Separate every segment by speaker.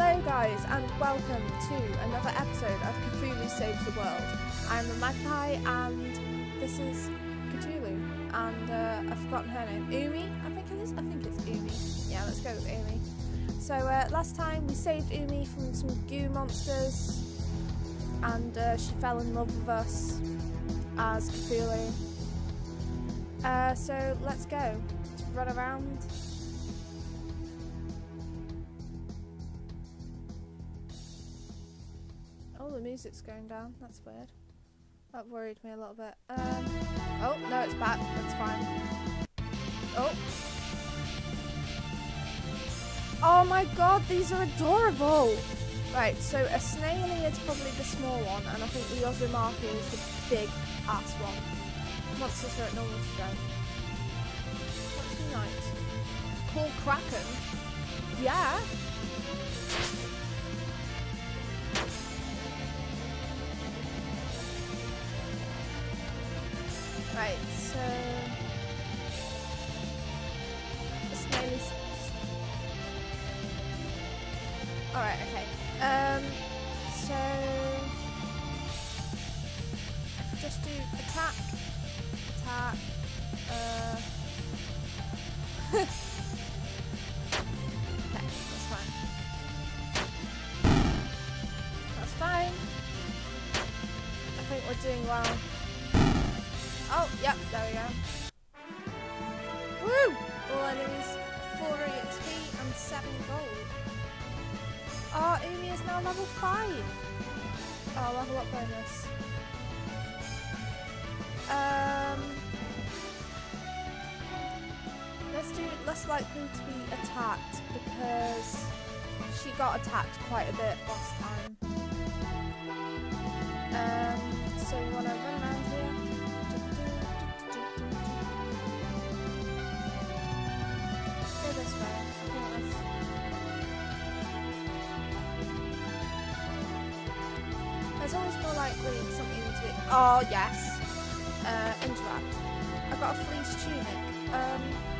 Speaker 1: Hello guys and welcome to another episode of Cthulhu Saves the World. I'm the Magpie and this is Cthulhu and uh, I've forgotten her name. Umi? I think it is? I think it's Umi. Yeah, let's go with Umi. So uh, last time we saved Umi from some goo monsters and uh, she fell in love with us as Cthulhu. Uh, so let's go. Let's run around. Music's going down. That's weird. That worried me a little bit. Um, oh, no, it's back. That's fine. Oh. Oh my god, these are adorable! Right, so a snaily is probably the small one, and I think the Uzumaki is the big ass one. Monsters are at normal strength. What's tonight? Call Kraken? Yeah. Right, so Alright, okay. Um so just do attack, attack, uh less likely to be attacked because she got attacked quite a bit last time. Um, so you want to run around here? There's always more likely something to. Oh yes. Uh, interact. I've got a fleece tunic. Um,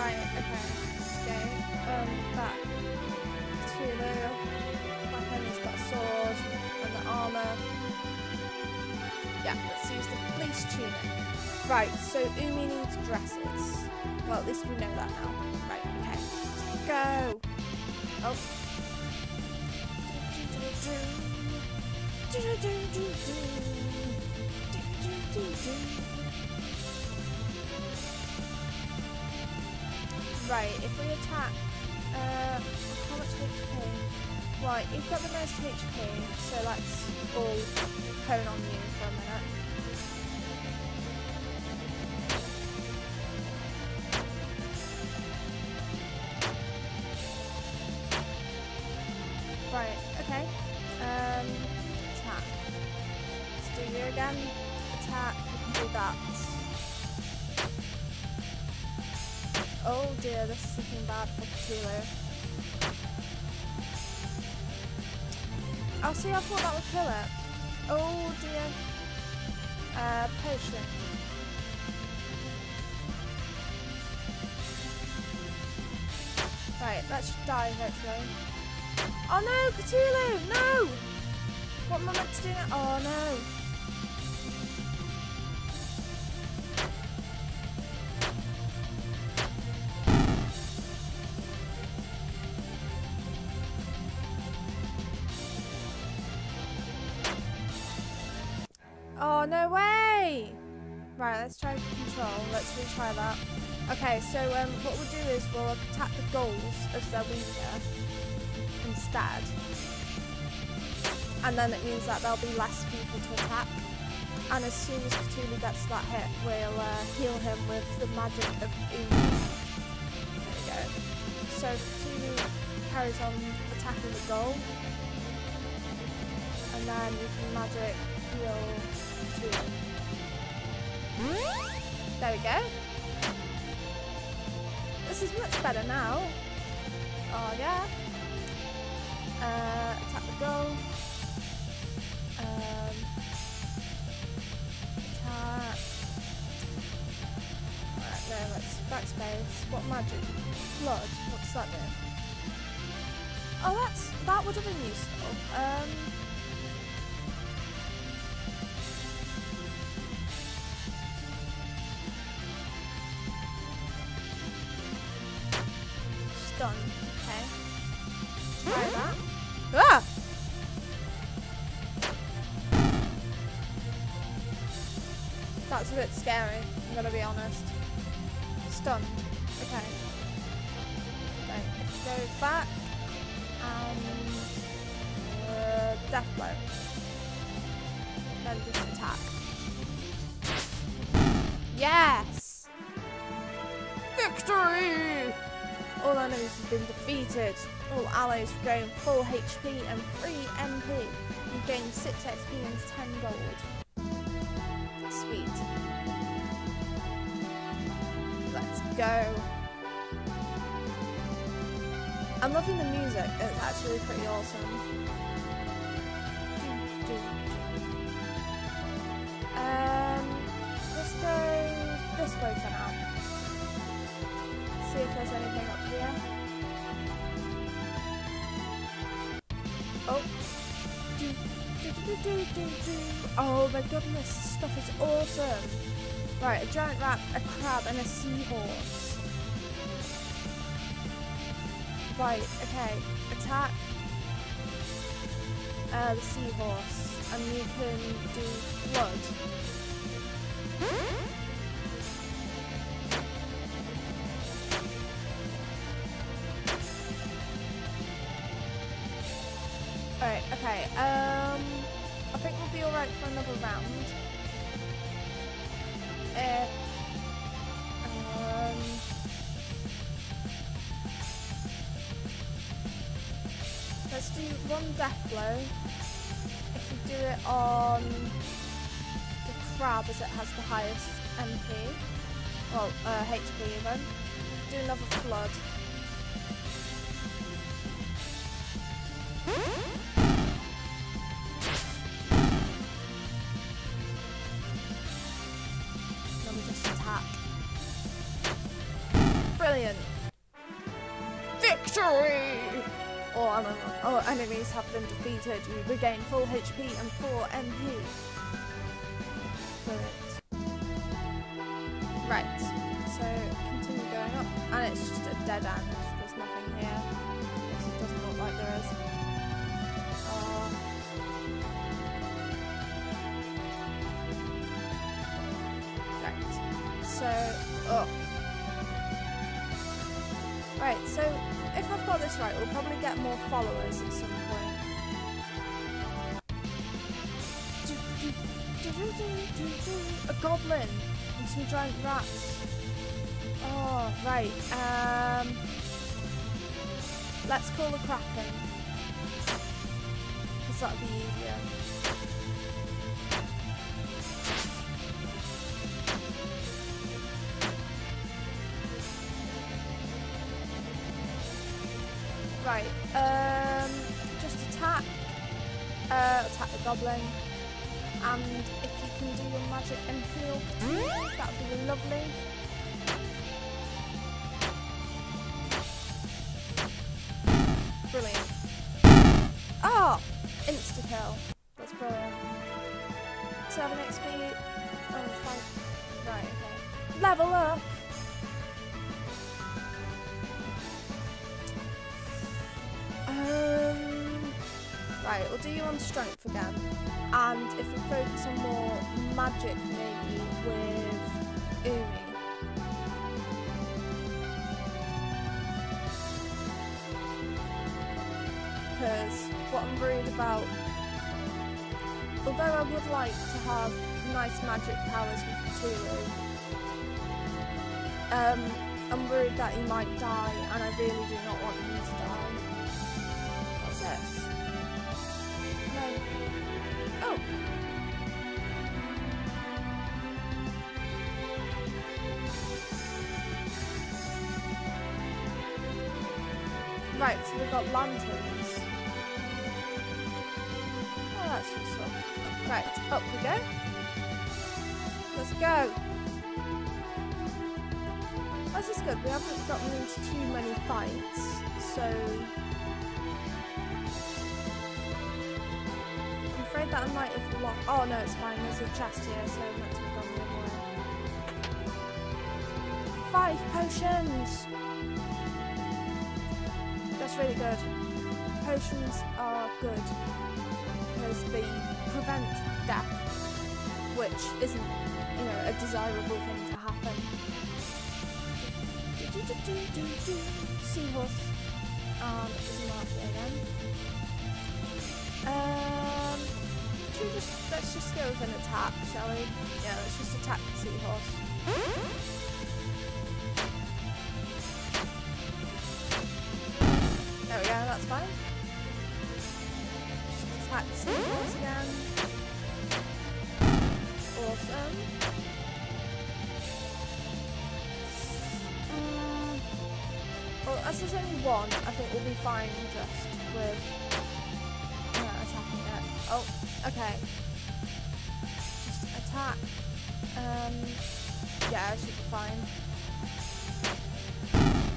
Speaker 1: Right, okay. Stay. Um, back to the weapon. He's got a sword and the armour. Yeah, let's use the fleece tunic. Right, so Umi needs dresses. Well, at least we know that now. Right. Let's go! Oh. Right, if we attack, uh, how much HP? Right, you've got the most HP, so let's all cone on you for a minute. Cthulhu. Oh, see, I thought that would kill it. Oh dear. Uh, potion. Right, let's die hopefully. Oh no, Cthulhu! No! What am I meant to do now? Oh no. Right, let's try control. Let's retry that. Okay, so um, what we'll do is we'll attack the goals they're weaker instead. And then it means that there'll be less people to attack. And as soon as Cthulhu gets that hit, we'll uh, heal him with the magic of Umi. There we go. So Cthulhu carries on attacking the goal. And then you can magic heal Cthulhu. There we go. This is much better now. Oh yeah. Uh, attack the goal. Um, attack. Alright, no, let's backspace. What magic? Flood. What's that do? Oh, that's that would have been useful. Um. That's a bit scary, I'm gonna be honest. Stunned. Okay. Let's go back and uh, death blow. Then just attack. Yes! Victory! All enemies have been defeated. All allies regain full HP and 3 MP. You gain 6 XP and 10 gold. Sweet. Let's go. I'm loving the music. It's actually pretty awesome. Um, let's go this way for now. See if there's anything up here. Oh. Oh my goodness, stuff is awesome. Right, a giant rat, a crab, and a seahorse. Right, okay. Attack uh, the seahorse, and you can do flood. Alright, okay. Um, I think we'll be alright for another round. Um, let's do one death blow. If we do it on the crab as it has the highest MP, well, uh, HP even, do another flood. En- all enemies have been defeated. You regain full HP and 4 MP. Brilliant. Right, so continue going up. And it's just a dead end. There's nothing here. It doesn't look like there is. Uh, Right. So, oh. Right, so if I've got this right, we'll probably get more followers at some point. A goblin and some giant rats. Oh, right. Um, let's call the kraken. Because that'll be easier. Right, um, just attack, uh, attack the goblin, and if you can do your magic and heal, that would be lovely. On strength again. And if we focus on more magic, maybe with Umi. Because what I'm worried about, although I would like to have nice magic powers with Cthulhu, um, I'm worried that he might die, and I really do not want him to die. Right, so we've got lanterns. Oh, that's useful. Right, up we go. Let's go. this is good. We haven't gotten into too many fights, so I'm afraid that I might have lost. Oh no, it's fine. There's a chest here, so I'm meant to have gone the other way. Five potions. That's really good. Potions are good because they prevent death, which isn't, you know, a desirable thing to happen. Seahorse. Um, isn't that here then? Um, just let's just go with an attack, shall we? Yeah, let's just attack the seahorse. Just attack the again. Awesome. Mm, well, as there's only one, I think we'll be fine just with uh, attacking it. Oh, okay. Just attack. Um, yeah, it should be fine.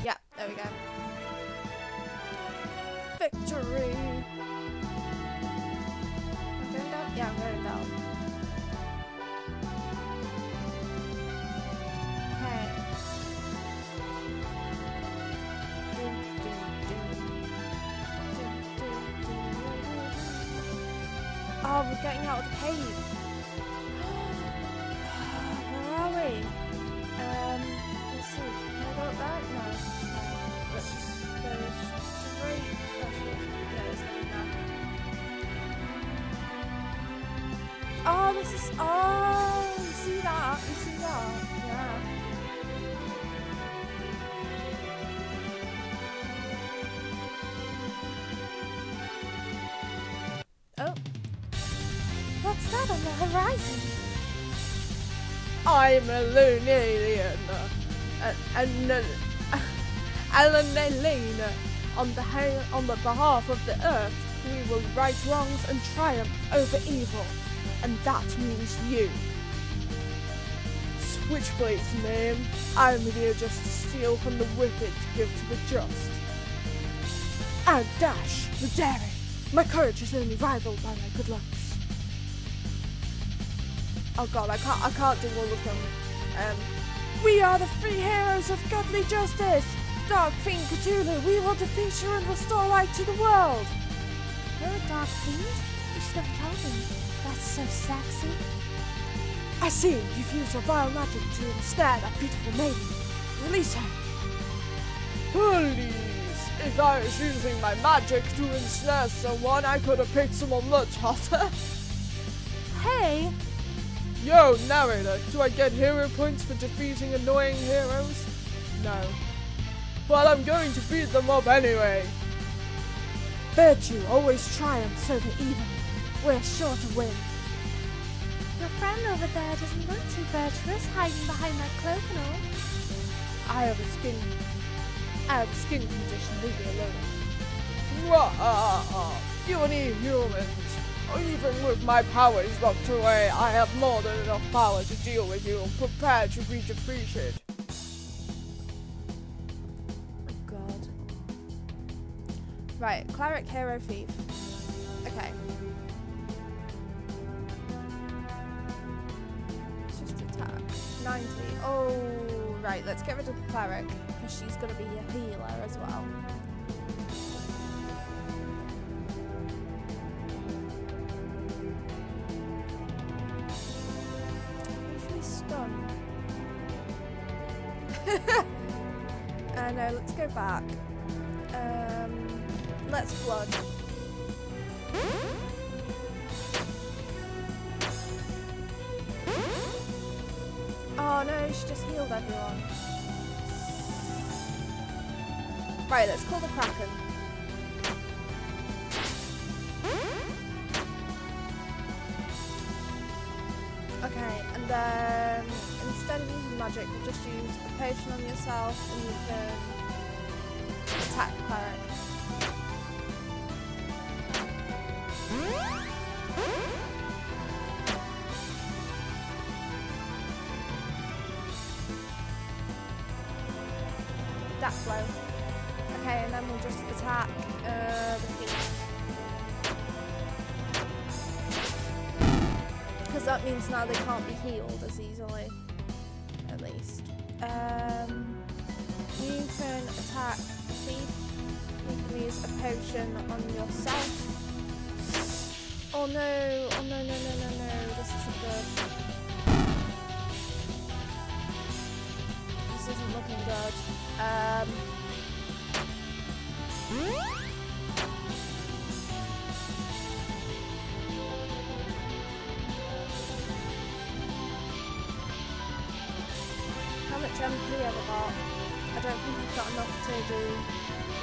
Speaker 1: Yeah, there we go. The cave. Where are we? Um, let's see. Can I go up there? No. Let's go straight. Oh, this is. Oh, you see that? You see that? Horizon? I'm a Lunalian. And uh, Alan Elena. On the on the behalf of the Earth, we will right wrongs and triumph over evil. And that means you. Switchblade's name. I'm here just to steal from the wicked to give to the just. And Dash, the daring. My courage is only rivaled by my good looks. Oh god, I can't I can't do all of them. Um We are the free heroes of godly justice! Dark Fiend Cthulhu, we will defeat you and restore light to the world! You're a dark fiend? You should have told me. That's so sexy. I see, you've used your vile magic to ensnare that beautiful maiden. Release her. Please, if I was using my magic to ensnare someone, I could have picked someone much hotter. Hey! Yo, narrator, do I get hero points for defeating annoying heroes? No. Well, I'm going to beat them up anyway. Virtue always triumphs over evil. We're sure to win.
Speaker 2: Your friend over there doesn't look too virtuous, hiding behind that cloak and all.
Speaker 1: I have a skin. I have a skin condition. Leave me alone. Wah! Puny humans. Even with my powers locked away, I have more than enough power to deal with you. Prepare to be defeated. Oh God. Right, cleric, hero, thief. Okay. Just attack. 90. Oh, right. Let's get rid of the cleric because she's going to be a healer as well. uh, no, let's go back. Um, let's flood. Oh no, she just healed everyone. Right, let's call the Kraken. Just use a potion on yourself and you can attack cleric. attack flow. Okay, and then we'll just attack uh, the thief. Because that means now they can't be healed as easily. Least. Um, you can attack thief. You can use a potion on yourself. Oh no, oh no, no, no, no, no, this isn't good. This isn't looking good. Um, have I got? I don't think I've got enough to do.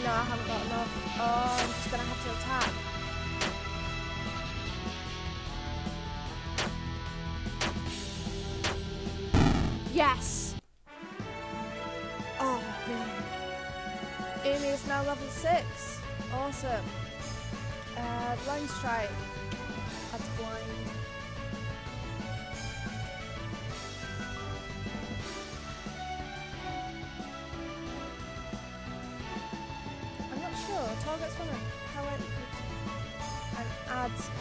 Speaker 1: No, I haven't got enough. Oh, I'm just gonna have to attack. Yes! Oh, man. Umi is now level 6. Awesome. Uh, blind strike. That's blind.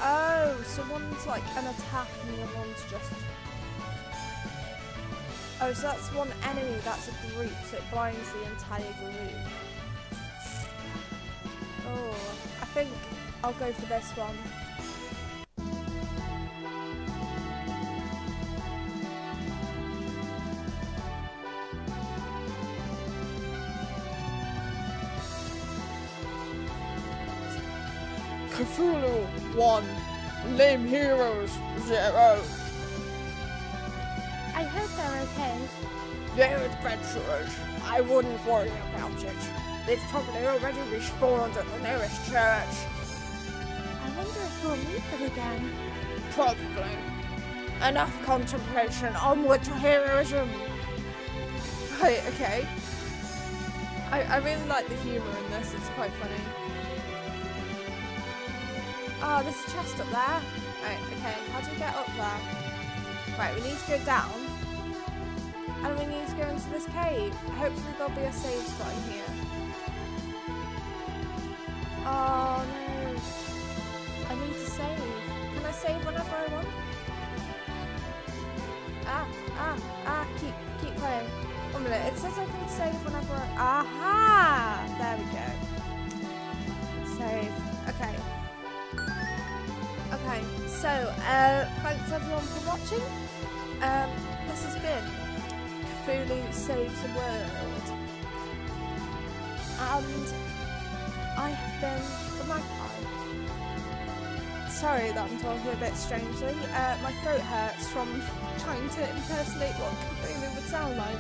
Speaker 1: Oh, so one's like an attack and the other one's just Oh, so that's one enemy, that's a group, so it blinds the entire group. Oh, I think I'll go for this one. Cthulhu 1, Lame Heroes 0.
Speaker 2: I hope they're okay.
Speaker 1: They're adventurers. I wouldn't worry about it. They've probably already respawned at the nearest church.
Speaker 2: I wonder if we'll meet them again.
Speaker 1: Probably. Enough contemplation. Onward to heroism. Right, okay. I, I really like the humour in this. It's quite funny. Oh, there's a chest up there. Right, okay. How do we get up there? Right, we need to go down. And we need to go into this cave. Hopefully there'll be a save spot in here. Oh no. I need to save. Can I save whenever I want? Ah, ah, ah, keep keep playing. One minute, it says I can save whenever I Aha! There we go. Save. Okay. So uh thanks everyone for watching. Um this has been Cthulhu Saves the World. And I have been the magpie. Sorry that I'm talking a bit strangely. Uh, my throat hurts from trying to impersonate what Cthulhu would sound like.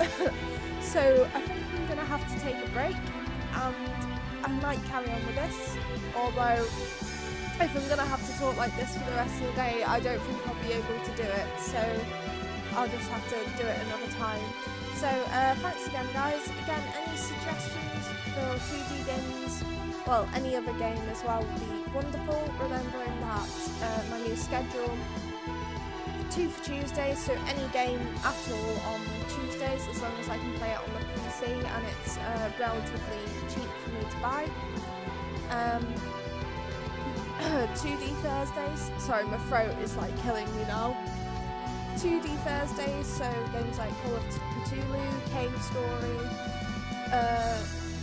Speaker 1: so I think I'm going to have to take a break and I might carry on with this. Although, if I'm going to have to talk like this for the rest of the day, I don't think I'll be able to do it. So I'll just have to do it another time. So uh, thanks again, guys. Again, any suggestions for 2D games, well, any other game as well would be wonderful. Remembering that uh, my new schedule, two for Tuesdays, so any game at all on Tuesdays, as long as I can play it on the PC and it's uh, relatively cheap for me to buy. Um, 2D Thursdays. Sorry, my throat is like killing me now. 2D Thursdays, so games like Call of Cthulhu, Cave Story, uh,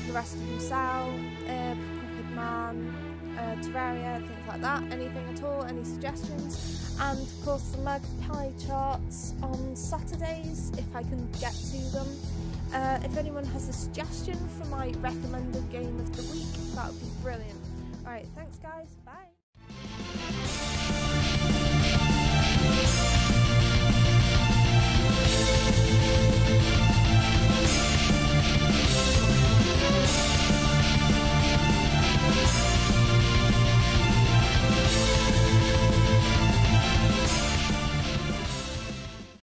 Speaker 1: The Rest of Sal, uh, Crooked Man, uh, Terraria, things like that. Anything at all, any suggestions? And of course, the Magpie charts on Saturdays, if I can get to them. Uh, if anyone has a suggestion for my recommended game of the week, that would be brilliant. Alright, thanks guys.